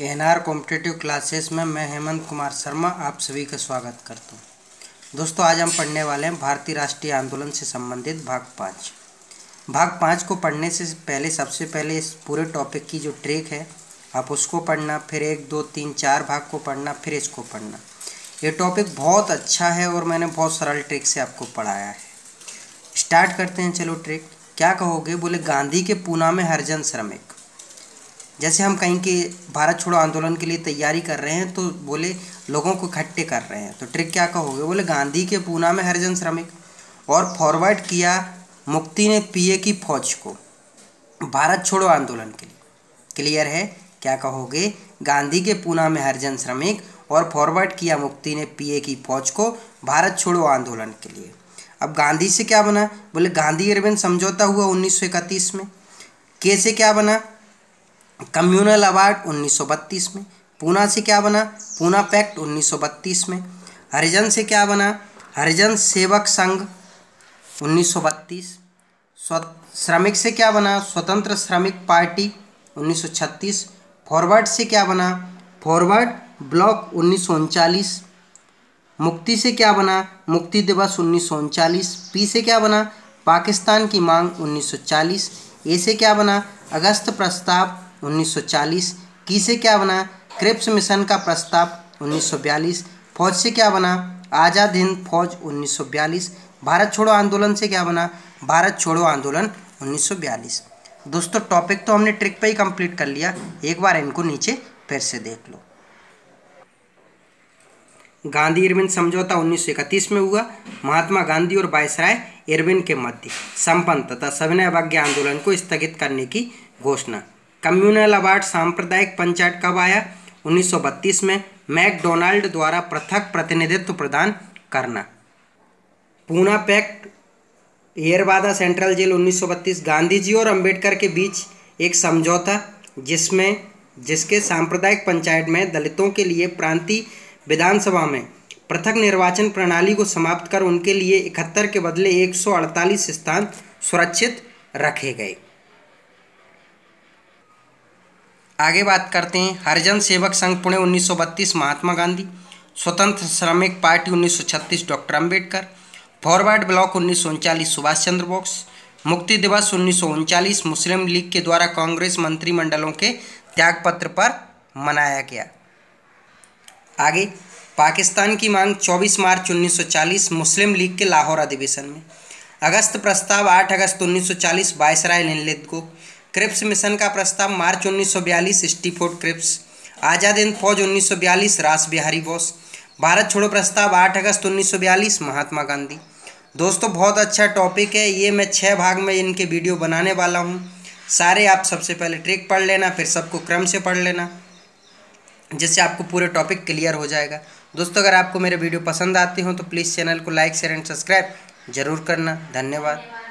N R competitive classes में मैं हेमंत कुमार शर्मा आप सभी का स्वागत करता हूँ। दोस्तों, आज हम पढ़ने वाले हैं भारतीय राष्ट्रीय आंदोलन से संबंधित भाग पाँच। भाग पाँच को पढ़ने से पहले, सबसे पहले इस पूरे टॉपिक की जो ट्रेक है, आप उसको पढ़ना, फिर एक, दो, तीन, चार भाग को पढ़ना, फिर इसको पढ़ना। ये टॉपिक बहुत अच्छा है और मैंने बहुत सरल ट्रिक से आपको पढ़ाया है। स्टार्ट करते हैं, चलो ट्रिक क्या कहोगे? बोले, गांधी के पूना में हरजन श्रमिक। जैसे हम कहीं के भारत छोड़ो आंदोलन के लिए तैयारी कर रहे हैं तो बोले लोगों को इकट्ठे कर रहे हैं। तो ट्रिक क्या कहोगे? बोले गांधी के पूना में हरिजन श्रमिक और फॉरवर्ड किया मुक्ति ने पीए की फौज को। भारत छोड़ो आंदोलन के लिए। क्लियर है? क्या कहोगे? गांधी के पूना में हरिजन श्रमिक और फॉरवर्ड किया मुक्ति ने पीए की फौज को भारत छोड़ो आंदोलन के लिए। अब गांधी से क्या बना? बोले गांधी अरविंद समझौता हुआ 1931 में। के से क्या बना? कम्युनल अवार्ड 1932 में, पूना से क्या बना? पूना पैक्ट 1932 में। हरिजन से क्या बना? हरिजन सेवक संघ 1932 श्रमिक से क्या बना? स्वतंत्र श्रमिक पार्टी 1936 फॉरवर्ड से क्या बना? फॉरवर्ड ब्लॉक उन्नीस मुक्ति से क्या बना? मुक्ति दिवस उन्नीस पी से क्या बना? पाकिस्तान की मांग 1940 ए से क्या बना? अगस्त प्रस्ताव 1940 की से क्या बना? क्रिप्स मिशन का प्रस्ताव 1942 फौज से क्या बना? आज़ाद हिंद फौज 1942 भारत छोड़ो आंदोलन से क्या बना? भारत छोड़ो आंदोलन 1942 दोस्तों टॉपिक तो हमने ट्रिक पे ही कंप्लीट कर लिया। एक बार इनको नीचे फिर से देख लो। गांधी इरविन समझौता 1931 में हुआ। महात्मा गांधी और बायसराय इरविन के मध्य, संपन्न, तथा सविनय अवज्ञा आंदोलन को स्थगित करने की घोषणा। कम्युनल अवार्ड सांप्रदायिक पंचायत कब आया? 1932 में मैकडोनाल्ड द्वारा पृथक प्रतिनिधित्व प्रदान करना। Poona pact Yerawada central jail 1932 Gandhi ji और अंबेडकर के बीच एक समझौता, जिसमें, जिसके सांप्रदायिक पंचायत में दलितों के लिए प्रांतीय विधानसभा में पृथक निर्वाचन प्रणाली को समाप्त कर उनके लिए इकहत्तर के बदले 148 स्थान सुरक्षित रखे गए। आगे बात करते हैं। हरिजन सेवक संघ पुणे 1932 महात्मा गांधी। स्वतंत्र श्रमिक party 1936 doctor Ambedkar. Forward bloc उन्नीस सुभाष चंद्र बोस। मुक्ति दिवस उन्नीस मुस्लिम लीग के द्वारा कांग्रेस मंत्रिमंडलों के त्यागपत्र पर मनाया गया। आगे, पाकिस्तान की मांग 24 मार्च 1940 मुस्लिम लीग के लाहौर अधिवेशन में। अगस्त प्रस्ताव 8 अगस्त 1940 बायसराय निर्लित को क्रिप्स मिशन का प्रस्ताव, मार्च 1942 स्टीफोर्ड क्रिप्स। आज़ाद हिंद फौज 1942 रास बिहारी बोस। भारत छोड़ो प्रस्ताव 8 अगस्त 1942 महात्मा गांधी। दोस्तों, बहुत अच्छा टॉपिक है। ये मैं छः भाग में इनके वीडियो बनाने वाला हूँ। सारे आप सबसे पहले ट्रिक पढ़ लेना, फिर सबको क्रम से पढ़ लेना, जिससे आपको पूरे टॉपिक क्लियर हो जाएगा। दोस्तों, अगर आपको मेरे वीडियो पसंद आते हो तो प्लीज़ चैनल को लाइक शेयर एंड सब्सक्राइब ज़रूर करना। धन्यवाद।